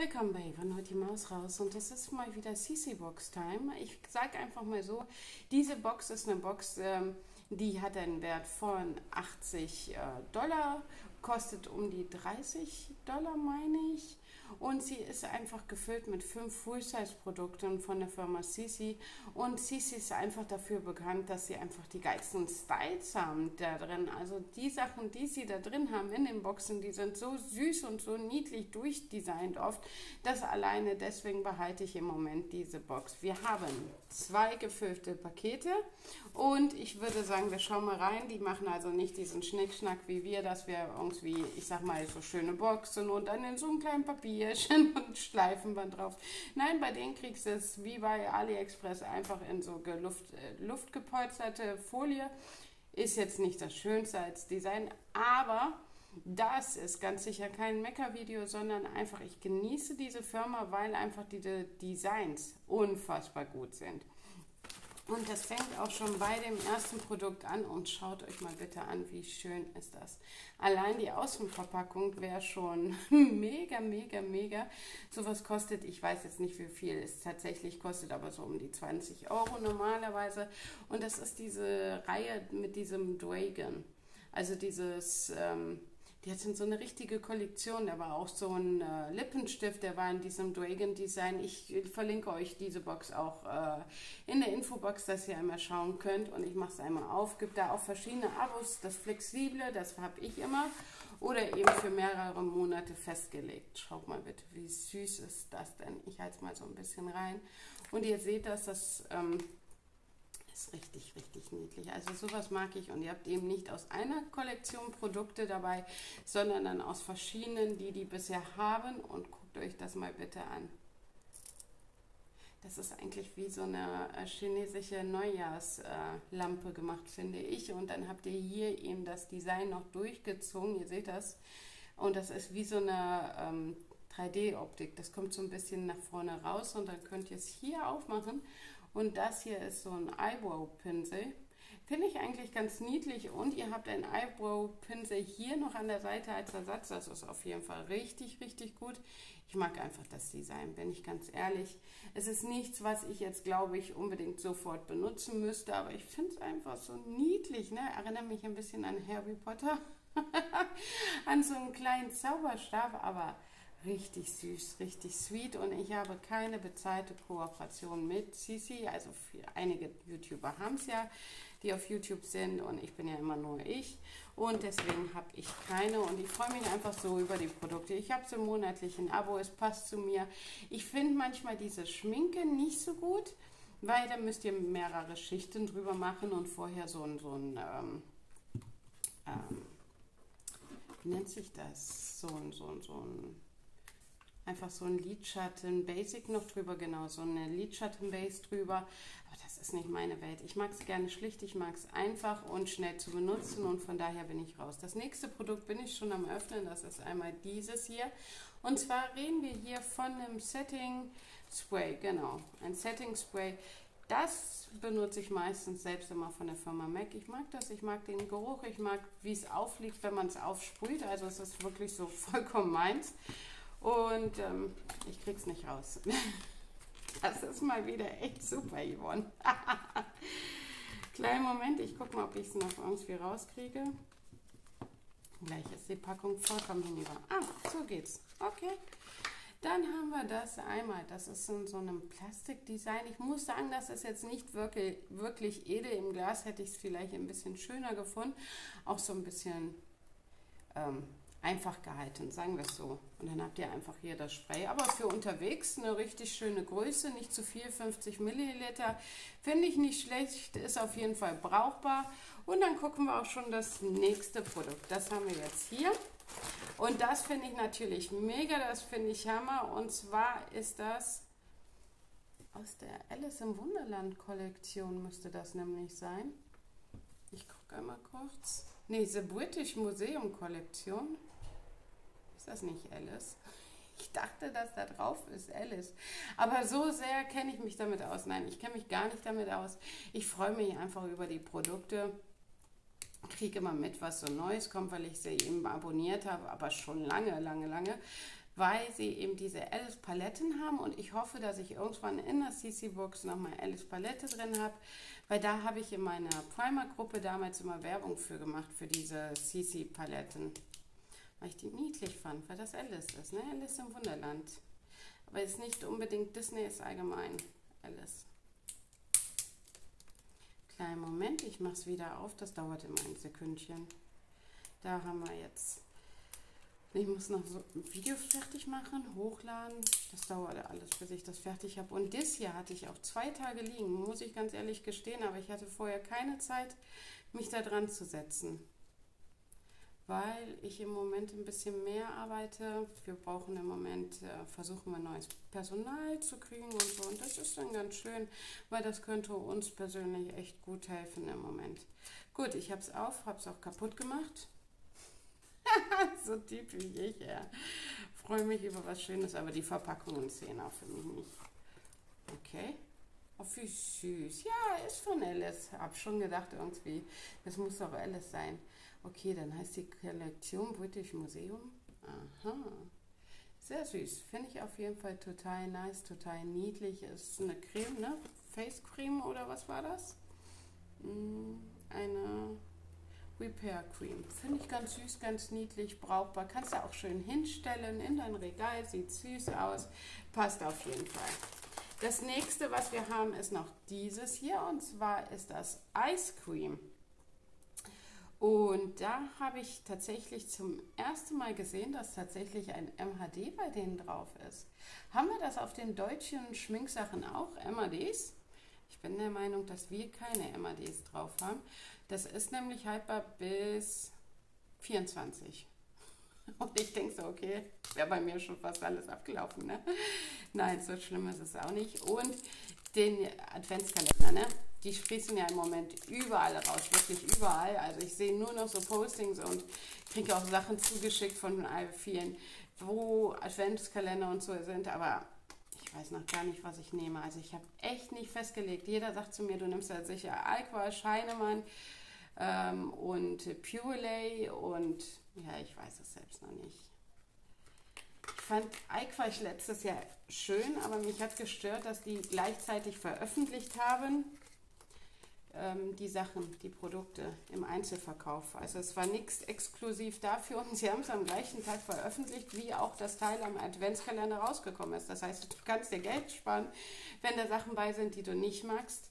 Willkommen bei Yvonne, heute die Maus raus und das ist mal wieder CC Box Time. Ich sage einfach mal so, diese Box ist eine Box, ähm, die hat einen Wert von 80 äh, Dollar, kostet um die 30 Dollar, meine ich. Und sie ist einfach gefüllt mit fünf Full-Size-Produkten von der Firma Sisi. Und Sisi ist einfach dafür bekannt, dass sie einfach die geilsten Styles haben da drin. Also die Sachen, die sie da drin haben in den Boxen, die sind so süß und so niedlich durchdesignt oft, dass alleine deswegen behalte ich im Moment diese Box. Wir haben zwei gefüllte Pakete und ich würde sagen, wir schauen mal rein. Die machen also nicht diesen Schnickschnack wie wir, dass wir irgendwie, ich sag mal, so schöne Boxen und dann in so einem kleinen Papierchen und Schleifenband drauf. Nein, bei denen kriegst du es wie bei AliExpress einfach in so Luft, äh, luftgepolsterte Folie. Ist jetzt nicht das Schönste als Design, aber das ist ganz sicher kein Mecker-Video, sondern einfach, ich genieße diese Firma, weil einfach diese Designs unfassbar gut sind. Und das fängt auch schon bei dem ersten Produkt an und schaut euch mal bitte an, wie schön ist das. Allein die Außenverpackung wäre schon mega, mega, mega. Sowas kostet, ich weiß jetzt nicht, wie viel es tatsächlich kostet, aber so um die 20 Euro normalerweise. Und das ist diese Reihe mit diesem Dragon. Also dieses... Ähm, die hatten so eine richtige Kollektion. Da war auch so ein äh, Lippenstift, der war in diesem Dragon Design. Ich verlinke euch diese Box auch äh, in der Infobox, dass ihr einmal schauen könnt. Und ich mache es einmal auf. Gibt da auch verschiedene Abos. Das Flexible, das habe ich immer. Oder eben für mehrere Monate festgelegt. Schaut mal bitte, wie süß ist das denn? Ich halte es mal so ein bisschen rein. Und ihr seht, dass das... Ähm, ist richtig, richtig niedlich. Also sowas mag ich und ihr habt eben nicht aus einer Kollektion Produkte dabei, sondern dann aus verschiedenen, die die bisher haben und guckt euch das mal bitte an. Das ist eigentlich wie so eine äh, chinesische Neujahrslampe äh, gemacht, finde ich. Und dann habt ihr hier eben das Design noch durchgezogen. Ihr seht das. Und das ist wie so eine ähm, 3D-Optik. Das kommt so ein bisschen nach vorne raus und dann könnt ihr es hier aufmachen und das hier ist so ein Eyebrow-Pinsel. Finde ich eigentlich ganz niedlich. Und ihr habt einen Eyebrow-Pinsel hier noch an der Seite als Ersatz. Das ist auf jeden Fall richtig, richtig gut. Ich mag einfach das Design, bin ich ganz ehrlich. Es ist nichts, was ich jetzt, glaube ich, unbedingt sofort benutzen müsste. Aber ich finde es einfach so niedlich. Ne? Erinnert mich ein bisschen an Harry Potter. an so einen kleinen Zauberstab. Aber richtig süß, richtig sweet und ich habe keine bezahlte Kooperation mit Sisi. Also einige YouTuber haben es ja, die auf YouTube sind und ich bin ja immer nur ich und deswegen habe ich keine und ich freue mich einfach so über die Produkte. Ich habe so ein monatlichen Abo, es passt zu mir. Ich finde manchmal diese Schminke nicht so gut, weil da müsst ihr mehrere Schichten drüber machen und vorher so ein, so ein ähm, ähm, wie nennt sich das? So ein, so ein, so ein einfach so ein Lidschatten Basic noch drüber, genau, so eine Lidschatten Base drüber. Aber das ist nicht meine Welt. Ich mag es gerne schlicht, ich mag es einfach und schnell zu benutzen und von daher bin ich raus. Das nächste Produkt bin ich schon am öffnen, das ist einmal dieses hier. Und zwar reden wir hier von einem Setting Spray, genau, ein Setting Spray. Das benutze ich meistens selbst immer von der Firma MAC. Ich mag das, ich mag den Geruch, ich mag, wie es aufliegt, wenn man es aufsprüht. Also es ist wirklich so vollkommen meins. Und ähm, ich krieg's nicht raus. Das ist mal wieder echt super, Yvonne. Kleinen Moment, ich gucke mal, ob ich es noch irgendwie rauskriege. Gleich ist die Packung vollkommen hinüber. Ah, so geht's. Okay. Dann haben wir das einmal. Das ist in so einem Plastikdesign. Ich muss sagen, das ist jetzt nicht wirklich, wirklich edel. Im Glas hätte ich es vielleicht ein bisschen schöner gefunden. Auch so ein bisschen ähm, einfach gehalten, sagen wir es so. Und dann habt ihr einfach hier das Spray. Aber für unterwegs eine richtig schöne Größe, nicht zu viel, 50 Milliliter. Finde ich nicht schlecht, ist auf jeden Fall brauchbar. Und dann gucken wir auch schon das nächste Produkt. Das haben wir jetzt hier. Und das finde ich natürlich mega, das finde ich Hammer. Und zwar ist das aus der Alice im Wunderland Kollektion, müsste das nämlich sein. Ich gucke einmal kurz. Nee, The British Museum Kollektion. Ist das nicht Alice? Ich dachte, dass da drauf ist Alice. Aber so sehr kenne ich mich damit aus. Nein, ich kenne mich gar nicht damit aus. Ich freue mich einfach über die Produkte. Kriege immer mit, was so Neues kommt, weil ich sie eben abonniert habe, aber schon lange, lange, lange. Weil sie eben diese Alice Paletten haben und ich hoffe, dass ich irgendwann in der CC Box nochmal Alice Palette drin habe, weil da habe ich in meiner Primer-Gruppe damals immer Werbung für gemacht, für diese CC Paletten. Weil ich die niedlich fand, weil das Alice ist, ne? Alice im Wunderland. Aber es ist nicht unbedingt Disney, ist allgemein Alice. Kleinen Moment, ich mache es wieder auf, das dauert immer ein Sekündchen. Da haben wir jetzt ich muss noch so ein Video fertig machen, hochladen. Das dauert alles, bis ich das fertig habe. Und das hier hatte ich auch zwei Tage liegen, muss ich ganz ehrlich gestehen. Aber ich hatte vorher keine Zeit, mich da dran zu setzen. Weil ich im Moment ein bisschen mehr arbeite. Wir brauchen im Moment, äh, versuchen wir neues Personal zu kriegen und so. Und das ist dann ganz schön, weil das könnte uns persönlich echt gut helfen im Moment. Gut, ich habe es auf, habe es auch kaputt gemacht so typisch ich, ja. Freue mich über was Schönes, aber die Verpackungen sehen auch für mich nicht. Okay. Oh, wie süß. Ja, ist von Alice. Hab schon gedacht irgendwie, das muss doch Alice sein. Okay, dann heißt die Kollektion British Museum. Aha. Sehr süß. Finde ich auf jeden Fall total nice, total niedlich. Ist eine Creme, ne? Face Cream oder was war das? Hm, eine Repair Cream. Finde ich ganz süß, ganz niedlich, brauchbar. Kannst du auch schön hinstellen in dein Regal. Sieht süß aus. Passt auf jeden Fall. Das nächste, was wir haben, ist noch dieses hier. Und zwar ist das Ice Cream. Und da habe ich tatsächlich zum ersten Mal gesehen, dass tatsächlich ein MHD bei denen drauf ist. Haben wir das auf den deutschen Schminksachen auch, MHDs? Ich bin der Meinung, dass wir keine MHDs drauf haben. Das ist nämlich haltbar bis 24. Und ich denke so, okay, wäre bei mir schon fast alles abgelaufen. Ne? Nein, so schlimm ist es auch nicht. Und den Adventskalender, ne? die sprießen ja im Moment überall raus, wirklich überall. Also ich sehe nur noch so Postings und kriege auch Sachen zugeschickt von vielen, wo Adventskalender und so sind. Aber ich weiß noch gar nicht, was ich nehme. Also ich habe echt nicht festgelegt. Jeder sagt zu mir, du nimmst ja sicher Alqua, Scheinemann, ähm, und Purelay und ja, ich weiß es selbst noch nicht. Ich fand Eichweich letztes Jahr schön, aber mich hat gestört, dass die gleichzeitig veröffentlicht haben, ähm, die Sachen, die Produkte im Einzelverkauf. Also es war nichts exklusiv dafür und sie haben es am gleichen Tag veröffentlicht, wie auch das Teil am Adventskalender rausgekommen ist. Das heißt, du kannst dir Geld sparen, wenn da Sachen bei sind, die du nicht magst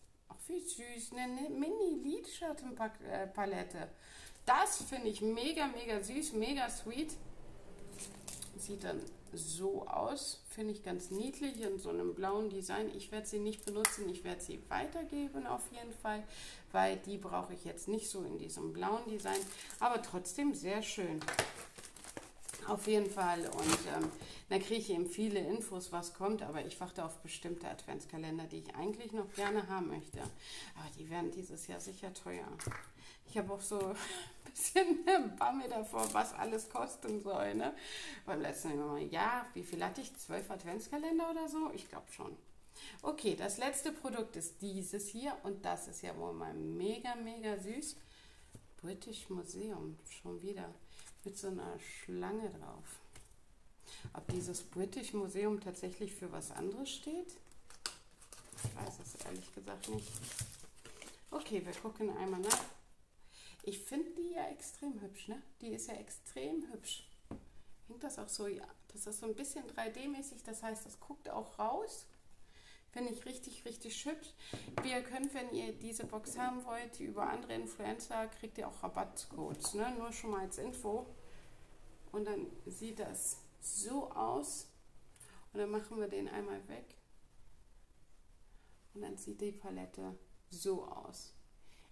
wie süß, eine Mini-Lidschattenpalette. Das finde ich mega, mega süß, mega sweet. Sieht dann so aus, finde ich ganz niedlich in so einem blauen Design. Ich werde sie nicht benutzen, ich werde sie weitergeben auf jeden Fall, weil die brauche ich jetzt nicht so in diesem blauen Design, aber trotzdem sehr schön. Auf jeden Fall. Und ähm, dann kriege ich eben viele Infos, was kommt. Aber ich warte auf bestimmte Adventskalender, die ich eigentlich noch gerne haben möchte. Aber die werden dieses Jahr sicher teuer. Ich habe auch so ein bisschen Bammel davor, was alles kosten soll. Ne? Beim letzten Mal, ja, wie viel hatte ich? Zwölf Adventskalender oder so? Ich glaube schon. Okay, das letzte Produkt ist dieses hier und das ist ja wohl mal mega, mega süß. British Museum, schon wieder mit so einer Schlange drauf. Ob dieses British Museum tatsächlich für was anderes steht? Ich weiß es ehrlich gesagt nicht. Okay, wir gucken einmal nach. Ich finde die ja extrem hübsch, ne? Die ist ja extrem hübsch. Hängt das auch so, ja. Das ist so ein bisschen 3D-mäßig, das heißt, das guckt auch raus. Finde ich richtig, richtig hübsch. Wir können, wenn ihr diese Box haben wollt, über andere Influencer, kriegt ihr auch Rabattcodes. Ne? Nur schon mal als Info. Und dann sieht das so aus. Und dann machen wir den einmal weg. Und dann sieht die Palette so aus.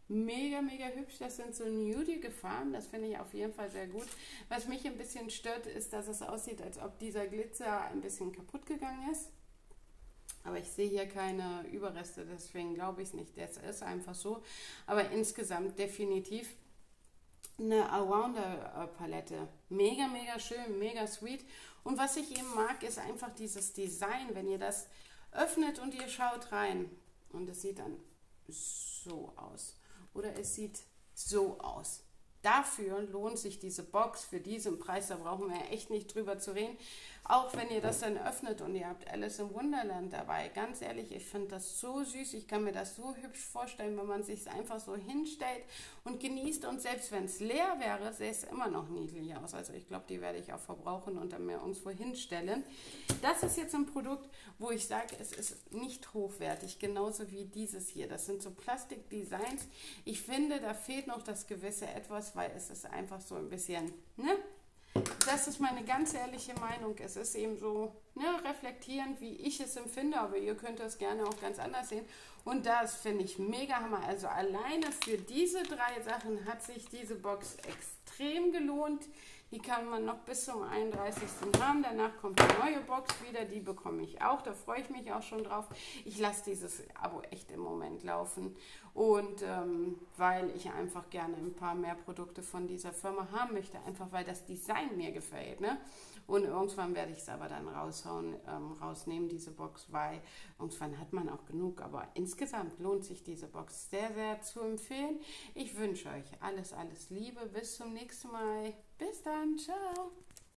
Mega, mega hübsch. Das sind so nude Farben. Das finde ich auf jeden Fall sehr gut. Was mich ein bisschen stört, ist, dass es aussieht, als ob dieser Glitzer ein bisschen kaputt gegangen ist. Aber ich sehe hier keine Überreste, deswegen glaube ich es nicht. Das ist einfach so. Aber insgesamt definitiv eine Arounder-Palette. Mega, mega schön, mega sweet. Und was ich eben mag, ist einfach dieses Design. Wenn ihr das öffnet und ihr schaut rein und es sieht dann so aus. Oder es sieht so aus. Dafür lohnt sich diese Box für diesen Preis. Da brauchen wir echt nicht drüber zu reden. Auch wenn ihr das dann öffnet und ihr habt Alice im Wunderland dabei. Ganz ehrlich, ich finde das so süß. Ich kann mir das so hübsch vorstellen, wenn man sich einfach so hinstellt und genießt. Und selbst wenn es leer wäre, sähe es immer noch niedlich aus. Also ich glaube, die werde ich auch verbrauchen und dann mir irgendwo hinstellen. Das ist jetzt ein Produkt, wo ich sage, es ist nicht hochwertig. Genauso wie dieses hier. Das sind so Plastikdesigns. Ich finde, da fehlt noch das gewisse Etwas, weil es ist einfach so ein bisschen, ne? das ist meine ganz ehrliche Meinung. Es ist eben so ne, reflektierend, wie ich es empfinde, aber ihr könnt das gerne auch ganz anders sehen. Und das finde ich mega hammer. Also alleine für diese drei Sachen hat sich diese Box extrem gelohnt. Die kann man noch bis zum 31. haben. Danach kommt die neue Box wieder. Die bekomme ich auch. Da freue ich mich auch schon drauf. Ich lasse dieses Abo echt im Moment laufen. Und ähm, weil ich einfach gerne ein paar mehr Produkte von dieser Firma haben möchte. Einfach weil das Design mir gefällt. Ne? Und irgendwann werde ich es aber dann raushauen, ähm, rausnehmen, diese Box, weil irgendwann hat man auch genug. Aber insgesamt lohnt sich diese Box sehr, sehr zu empfehlen. Ich wünsche euch alles, alles Liebe. Bis zum nächsten Mal. Bis dann. Ciao.